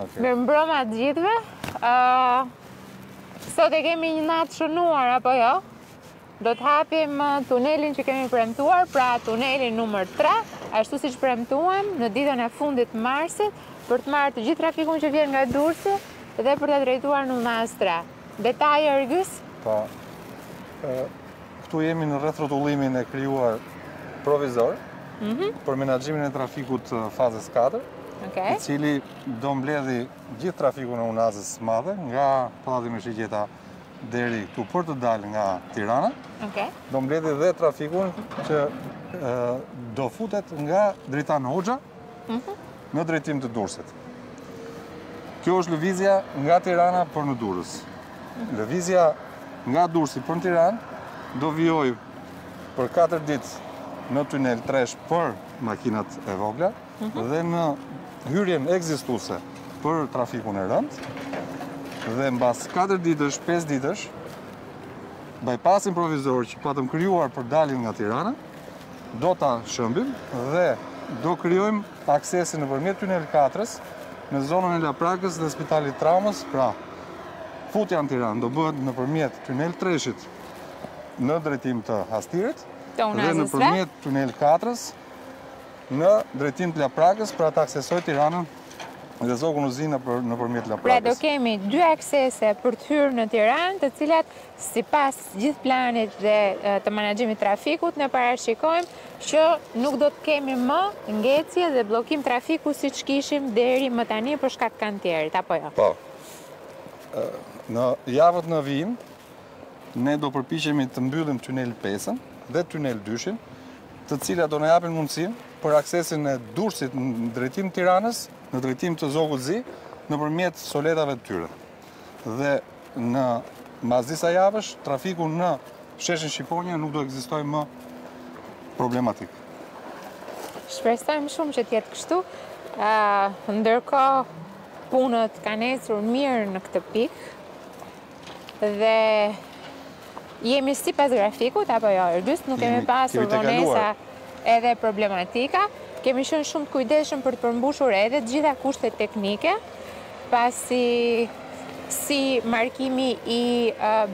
Mirë mbrëma të gjithëve. Sot e kemi një natë të shënuar, apo jo? Do të hapim tunelin që kemi premtuar, pra tunelin numër 3, ashtu siç premtuam në ditën e fundit të marsit, për të marrë të gjithë trafikun që vjen nga Durrësi dhe për ta drejtuar në mas 3. Detaje, Ergys? Po, Këtu jemi në rrethrrotullimin e krijuar provizor mhm. për menaxhimin e trafikut fazës 4, i cili do mbledhi gjithë trafikun e Unazës së Madhe nga Pallati me Shigjeta deri këtu për të dalë nga Tirana. Do mbledhi dhe trafikun që do futet nga Dritan Hoxha, mhm. në drejtim të Durrësit. Kjo është lëvizja nga Tirana për në Durrës. Mhm. Lëvizja nga Durrësi për në Tiranë do vijojë për 4 ditë në tunel tresh për makinat e vogla mhm. dhe në hyrjen ekzistuese për trafikun e rëndë dhe mbas 4 ditësh, 5 ditësh bypassin provizor që patëm krijuar për daljen nga Tirana Do ta shëmbim dhe do krijojmë aksesin nëpërmjet Tunel Katrës në zonën e Laprakës dhe Spitalit Traumës, pra futja në Tiranë do bëhet nëpërmjet Tunel Treshit në drejtim të Astirit dhe nëpërmjet Tunel Katrës në drejtim të Laprakës, pra të aksesojë Tiranën dhe Zogun e Zi nëpërmjet Laprakës. Pra do kemi dy aksese për të hyrë në Tiranë, të cilat Sipas gjithë planit dhe të menaxhimit trafikut ne parashikojmë që nuk do të kemi më ngecje dhe bllokim trafiku siç kishim deri më tani për shkak të kantierit, apo jo? Po. Në javët në vijim ne do përpiqemi të mbyllim Tunel pesën dhe Tunel dyshin, të cilat do na japin mundësinë për aksesin e Durrësit në drejtim të Tiranës, në drejtim të Zogut Zi, nëpërmjet soletave të tyre. Dhe Mbas disa javësh, trafiku në sheshin Shqiponja nuk do ekzistojë më problematik. Shpresojmë shumë që të jetë kështu. Ndërkohë punët kanë ecur mirë në këtë pikë dhe Jemi sipas grafikut apo jo Ergys, nuk kemi pasur vonesa edhe problematika. Kemi qenë shumë të kujdesshëm për të përmbushur edhe të gjitha kushtet teknike, pasi si markimi i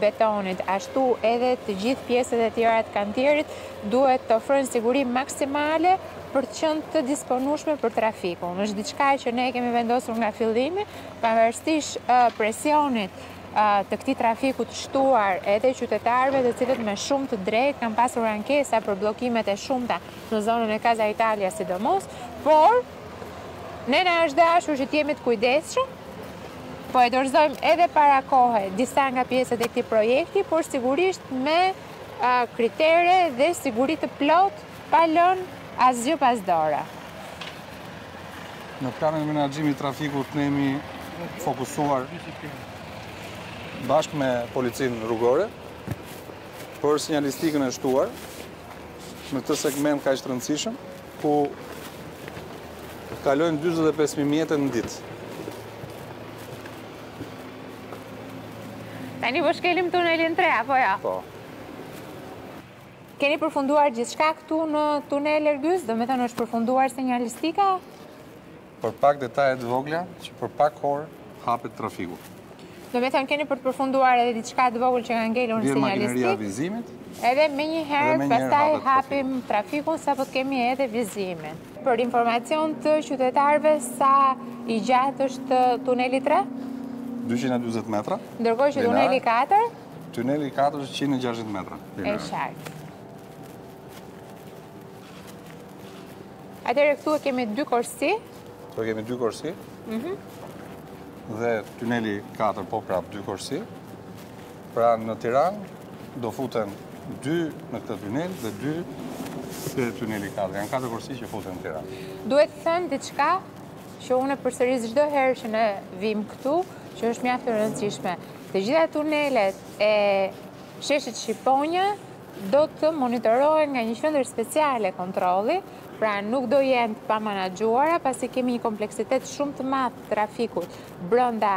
betonit, ashtu edhe të gjithë pjesët e tjera të kantierit duhet të ofrojnë siguri maksimale për të qenë të disponueshme për trafikun. Është diçka që ne e kemi vendosur nga fillimi, pavarësisht presionit të këtij trafiku të shtuar edhe qytetarëve të cilët me shumë të drejtë kanë pasur ankesa për bllokimet e shumta në zonën e Casa Italia sidomos, por ne na është dashur që të jemi të kujdesshëm. Po e dorëzojmë edhe para kohe disa nga pjesët e këtij projekti, por sigurisht me kritere dhe siguri të plotë Pa lënë asgjë pas dore. Në planin e menaxhimit të trafikut ne jemi fokusuar bashkë me policinë rrugore për sinjalistikën e shtuar në këtë segment kaq të rëndësishëm ku kalojnë 45.000 mjete në ditë. Tani po shkelim tunelin 3, apo jo? Po. Keni përfunduar gjithçka këtu në tunel Ergys, domethënë është përfunduar sinjalistika? Për pak detaje të vogla, që për pak orë hapet trafiku. Domethënë keni për të përfunduar edhe diçka të vogël që na ka ngelur në sinjalistikë? vizimit. Edhe menjëherë, pastaj hapim trafikun, sapo të kemi edhe vizimin. Për informacion të qytetarëve, sa i gjatë është tuneli 3? 220 metra. Ndërkohë që tuneli 4? Tuneli 4, 160 metra. E qartë. Atëherë këtu e kemi dy korsi. Këtu e kemi dy korsi. Mhm. Dhe tuneli 4 po prap dy korsi. Pra në Tiranë do futen dy në këtë tunel dhe dy te tuneli 4. Janë 4 korsi që futen në Tiranë. Duhet thënë diçka që unë e përsëris çdo herë që ne vijmë këtu, që është mjaft e rëndësishme. Të gjitha tunelet e sheshit Shqiponja do të monitorohen nga një qendër speciale kontrolli, pra nuk do jenë të pamanaxhuara, pasi kemi një kompleksitet shumë të madh të trafikut brenda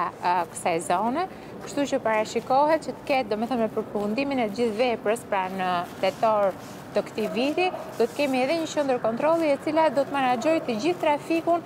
kësaj zone, kështu që parashikohet që të ketë, domethënë me përfundimin e gjithë veprës, pra në tetor të këtij viti, do të kemi edhe një qendër kontrolli e cila do të manaxhojë të gjithë trafikun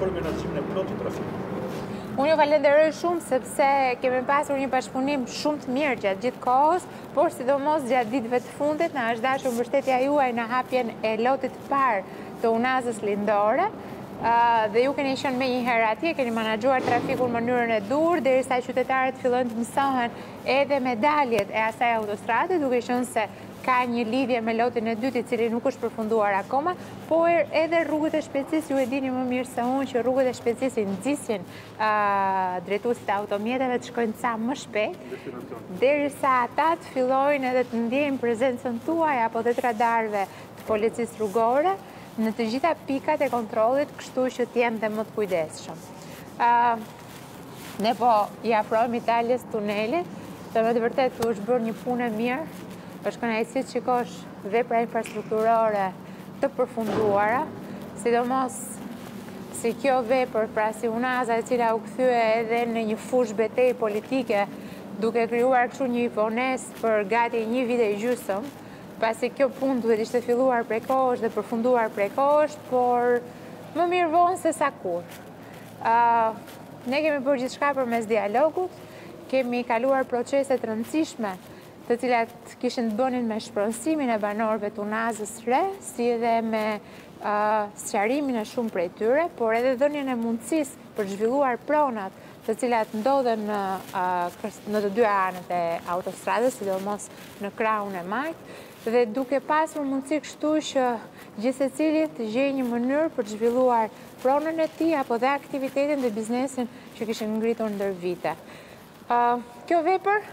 për menaxhimin e plotë të trafikut. Unë ju falënderoj shumë sepse kemi pasur një bashkëpunim shumë të mirë gjatë gjithë kohës, por sidomos gjatë ditëve të fundit na është dashur mbështetja juaj në hapjen e lotit të parë të unazës lindore dhe ju keni qenë menjëherë atje, keni manaxhuar trafikun në mënyrën e duhur, derisa qytetarët fillojnë të mësohen edhe me daljet e asaj autostrade, duke qenë se ka një lidhje me lotin e dytë i cili nuk është përfunduar akoma, por edhe rrugët e shpejtësisë ju e dini më mirë se unë që rrugët e shpejtësisë i nxisin drejtuesit e automjeteve të shkojnë ca më shpejt, derisa ata të fillojnë edhe të ndiejnë prezencën tuaj apo dhe të radarëve të policisë rrugore në të gjitha pikat e kontrollit kështu që të jenë dhe më të kujdesshëm. Ne po i afrohemi daljes tunelit, dhe me të vërtetë është bërë një punë e mirë, është kënaqësi të shikosh vepra infrastrukturore të përfunduara, sidomos si kjo vepër, pra si unaza e cila u kthye edhe në një fushë betejë politike, duke krijuar kështu një vonesë për gati një vit e gjysmë, pasi kjo punë duhet ishte filluar prej kohësh dhe përfunduar prej kohësh, por më mirë vonë sesa kurrë. Ne kemi bërë gjithçka përmes dialogut, kemi kaluar procese të rëndësishme të cilat kishin të bënin me shpronësimin e banorëve të unazës së re, si edhe me sqarimin e shumë prej tyre, por edhe dhënien e mundësisë për të zhvilluar pronat të cilat ndodhen në të dy anët e autostradës, sidomos në krahun e majtë, Dhe duke pasur mundësi kështu që gjithsecili të gjejë një mënyrë për të zhvilluar pronën e tij apo dhe aktivitetin dhe biznesin që kishin ngritur ndër vite. Kjo vepër,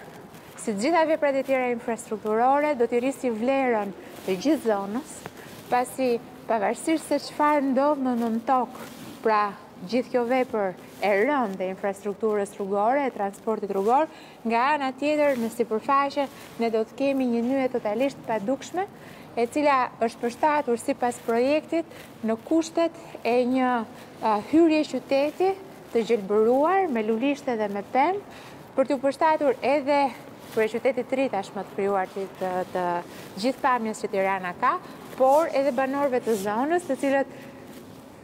si të gjitha veprat e tjera infrastrukturore, do t'i rrisi vlerën të gjithë zonës, pasi pavarësisht se çfarë ndodh në nëntokë, pra gjithë kjo vepër e rëndë e infrastrukturës rrugore, e transportit rrugor, Nga ana tjetër, në sipërfaqe, ne do të kemi një nyje totalisht të padukshme, e cila është përshtatur sipas projektit në kushtet e një hyrje qyteti të gjelbëruar me lulishte dhe me pemë, për t'u përshtatur edhe kryeqytetit të ri tashmë të krijuar të gjithë pamjes që Tirana ka, por edhe banorëve të zonës të cilët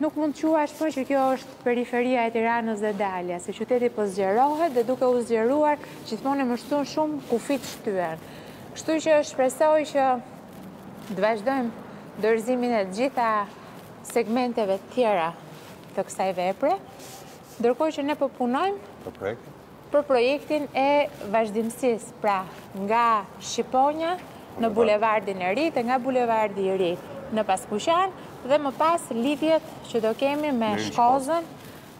Nuk mund të quash më që kjo është periferia e Tiranës dhe dalja, se qyteti po zgjerohet dhe duke u zgjeruar gjithmonë e më shumë shumë kufijtë shtyhen. Kështu që shpresoj që të vazhdojmë dorëzimin e të gjitha segmenteve të tjera të kësaj vepre, ndërkohë që ne po punojmë për projektin e vazhdimësisë, pra nga Shqiponja në Bulevardin e Ri dhe nga Bulevardi i Ri në Paskuqan dhe më pas lidhjet që do kemi me Shkozën,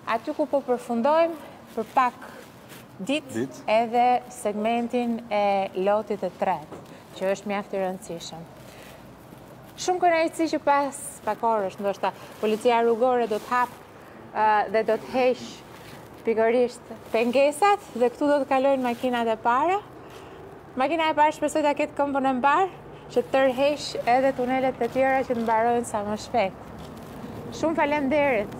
aty ku po përfundojmë për pak ditë edhe segmentin e lotit të tretë, që është mjaft i rëndësishëm. Shumë kënaqësi që pas pak orësh, ndoshta policia rrugore do të hapë dhe do të heqë pikërisht pengesat dhe këtu do të kalojnë makinat e para. Makina e parë shpresoj ta ketë këmbën e mbarë që të tërheqë edhe tunelet e tjera që të mbarojnë sa më shpejt. Shumë faleminderit.